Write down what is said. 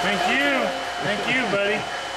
Thank you. Thank you, buddy.